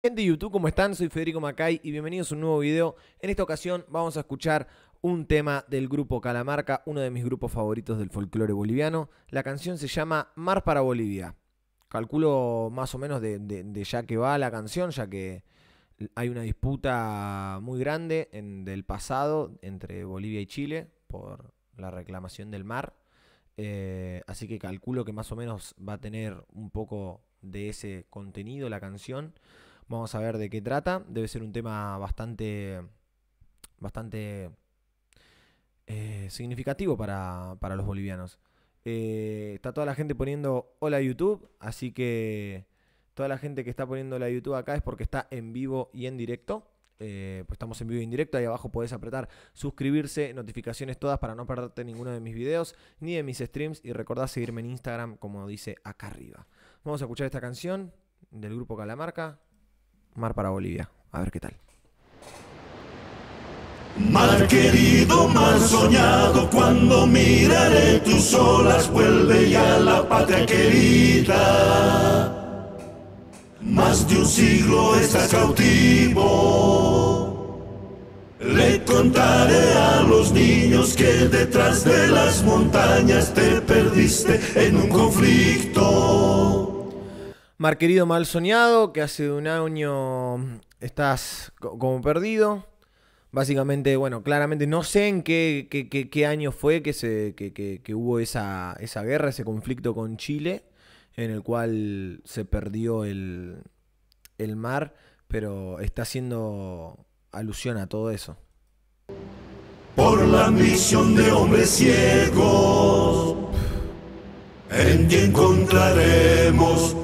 Gente de YouTube, ¿cómo están? Soy Federico Macay y bienvenidos a un nuevo video. En esta ocasión vamos a escuchar un tema del grupo Calamarca, uno de mis grupos favoritos del folclore boliviano. La canción se llama Mar para Bolivia. Calculo más o menos de, ya que va la canción, ya que hay una disputa muy grande del pasado entre Bolivia y Chile por la reclamación del mar. Eh, así que calculo que más o menos va a tener un poco de ese contenido la canción. Vamos a ver de qué trata. Debe ser un tema bastante, bastante eh, significativo para, para los bolivianos. Eh, está toda la gente poniendo hola YouTube, así que toda la gente que está poniendo hola YouTube acá es porque está en vivo y en directo. Eh, pues estamos en vivo y en directo. Ahí abajo podés apretar suscribirse, notificaciones todas para no perderte ninguno de mis videos ni de mis streams. Y recordá seguirme en Instagram, como dice acá arriba. Vamos a escuchar esta canción del grupo Calamarca, Mar para Bolivia. A ver qué tal. Mar querido, mar soñado, cuando miraré tus olas, vuelve ya la patria querida. Más de un siglo estás cautivo. Le contaré a los niños que detrás de las montañas te perdiste en un conflicto. Mar querido mal soñado, que hace un año estás co- como perdido. Básicamente, bueno, claramente no sé en qué, qué- qué- qué año fue que, se, que, que- que hubo esa, esa guerra, ese conflicto con Chile, en el cual se perdió el, el mar, pero está haciendo alusión a todo eso. por la misión de hombres ciegos. En ti encontraremos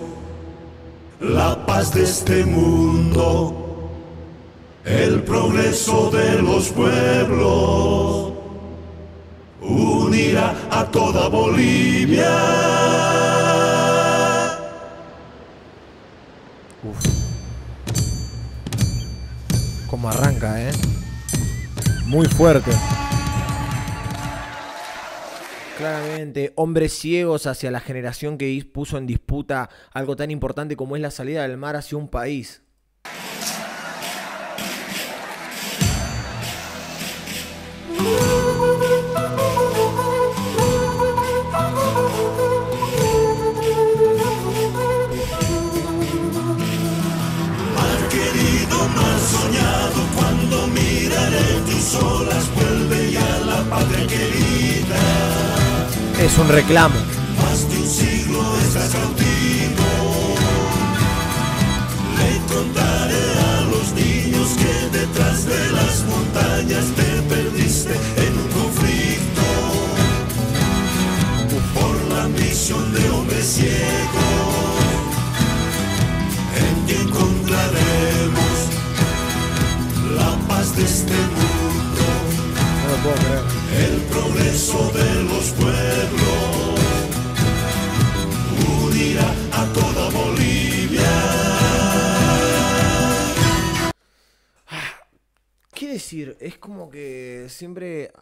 la paz de este mundo, el progreso de los pueblos. Unirá a toda Bolivia. Como arranca, ¿eh? Muy fuerte. Claramente, hombres ciegos hacia la generación que puso en disputa algo tan importante como es la salida del mar hacia un país. Mar querido, mar soñado, cuando miraré tus olas, vuelve ya la patria querida. Es un reclamo. Más de un siglo estás cautivo. Le contaré a los niños que detrás de las montañas te perdiste en un conflicto. Por la misión de hombres ciegos. En ti encontraremos la paz de este mundo. No lo puedo creer. El progreso de decir? Es como que siempre,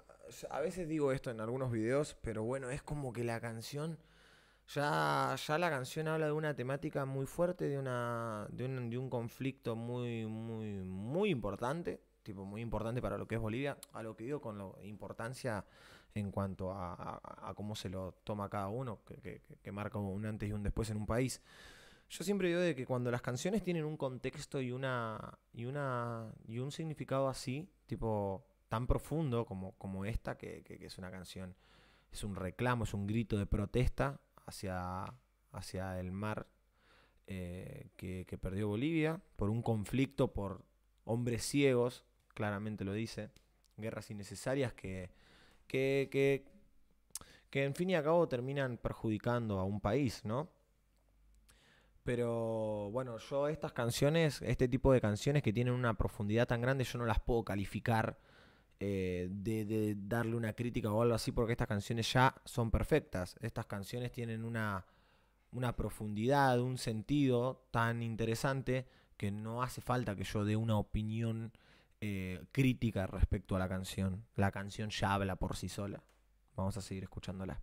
a veces digo esto en algunos videos, pero bueno, es como que la canción, ya, ya la canción habla de una temática muy fuerte, de, una, de, un, de un conflicto muy, muy, muy importante, tipo muy importante para lo que es Bolivia, a lo que digo con la importancia en cuanto a, a- cómo se lo toma cada uno, que- que- que marca un antes y un después en un país. Yo siempre digo de que cuando las canciones tienen un contexto y una y una y un significado así, tipo tan profundo como, como esta, que, que- es una canción, es un reclamo, es un grito de protesta hacia, hacia el mar eh, que, que perdió Bolivia, por un conflicto, por hombres ciegos, claramente lo dice, guerras innecesarias que, que, que, que en fin y a cabo terminan perjudicando a un país, ¿no? Pero bueno, yo estas canciones, este tipo de canciones que tienen una profundidad tan grande, yo no las puedo calificar eh, de, darle una crítica o algo así, porque estas canciones ya son perfectas. Estas canciones tienen una, una profundidad, un sentido tan interesante que no hace falta que yo dé una opinión eh, crítica respecto a la canción. La canción ya habla por sí sola. Vamos a seguir escuchándola.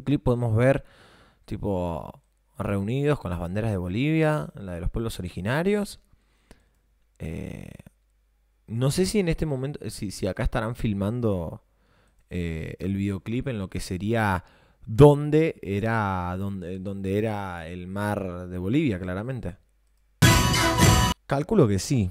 Videoclip podemos ver, tipo, reunidos con las banderas de Bolivia, la de los pueblos originarios. Eh, no sé si en este momento, si, si acá estarán filmando eh, el videoclip en lo que sería donde era, donde, donde era el mar de Bolivia, claramente. Calculo que sí.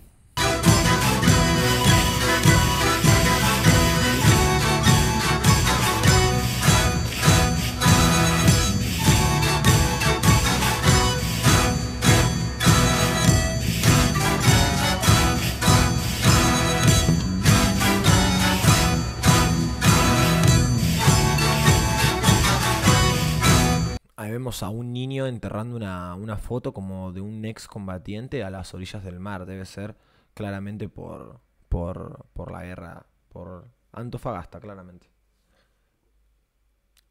A un niño enterrando una, una foto como de un ex combatiente a las orillas del mar. Debe ser claramente por, por, por la guerra, por Antofagasta, claramente.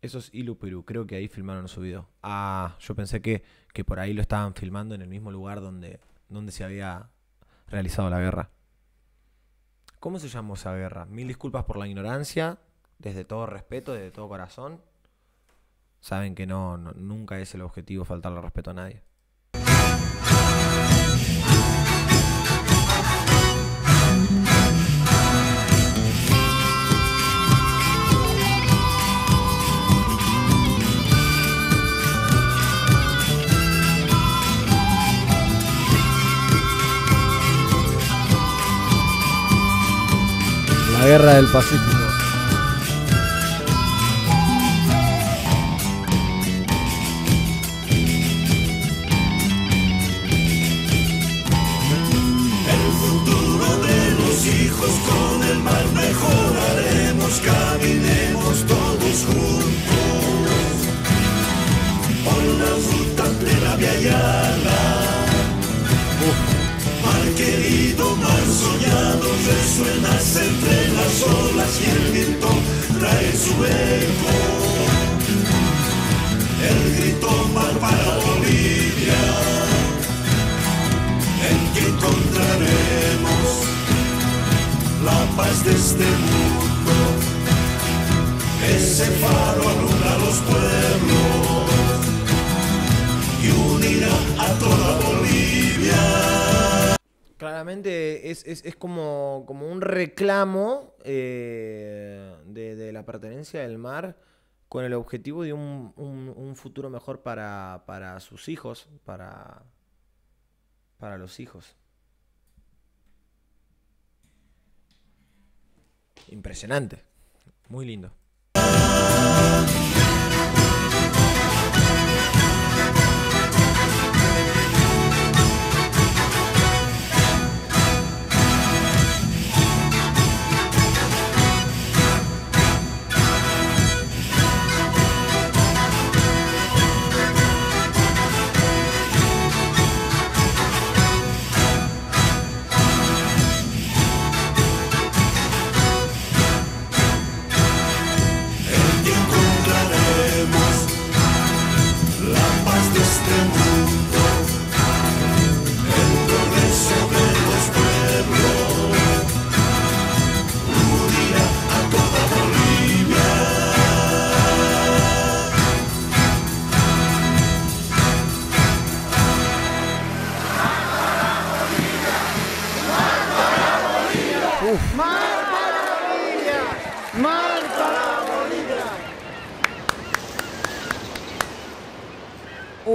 Eso es Ilu Perú, creo que ahí filmaron su video. Ah, yo pensé que, que por ahí lo estaban filmando en el mismo lugar donde, donde se había realizado la guerra. ¿Cómo se llamó esa guerra? Mil disculpas por la ignorancia, desde todo respeto, desde todo corazón. Saben que no, no- nunca es el objetivo faltarle respeto a nadie. La guerra del Pacífico. De la Via Yala. Mar querido, mar soñado, resuenas entre las olas y el viento trae su eco. El grito mar para Bolivia en que encontraremos la paz de este mundo. Ese faro alumbra a los pueblos Claramente es, es- es como, como un reclamo eh, de, la pertenencia del mar con el objetivo de un, un- un futuro mejor para, para sus hijos, para, para los hijos. Impresionante, muy lindo.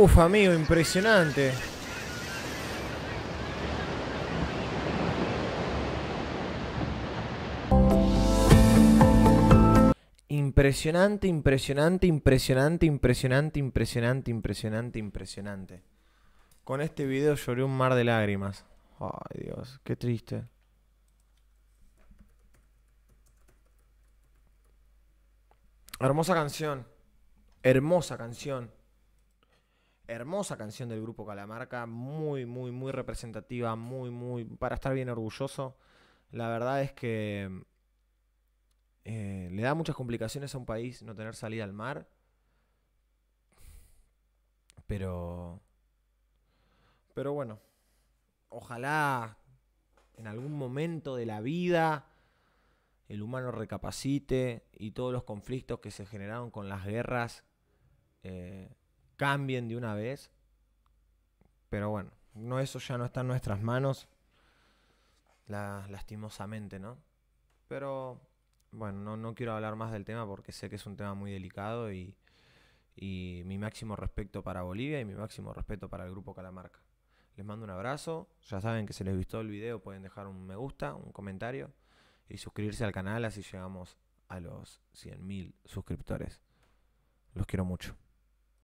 Uf, amigo, impresionante. Impresionante, impresionante, impresionante, impresionante, impresionante, impresionante, impresionante. Con este video lloré un mar de lágrimas. Ay, Dios, qué triste. Hermosa canción. Hermosa canción. Hermosa canción del grupo Calamarca, muy, muy, muy representativa, muy, muy, para estar bien orgulloso. La verdad es que eh, le da muchas complicaciones a un país no tener salida al mar, pero, pero bueno, ojalá en algún momento de la vida el humano recapacite y todos los conflictos que se generaron con las guerras eh, cambien de una vez. Pero bueno, no eso ya no está en nuestras manos. La- lastimosamente, ¿no? Pero bueno, no, no quiero hablar más del tema porque sé que es un tema muy delicado y, y mi máximo respeto para Bolivia y mi máximo respeto para el grupo Calamarca. Les mando un abrazo. Ya saben que si les gustó el video pueden dejar un me gusta, un comentario y suscribirse al canal así llegamos a los 100.000 suscriptores. Los quiero mucho.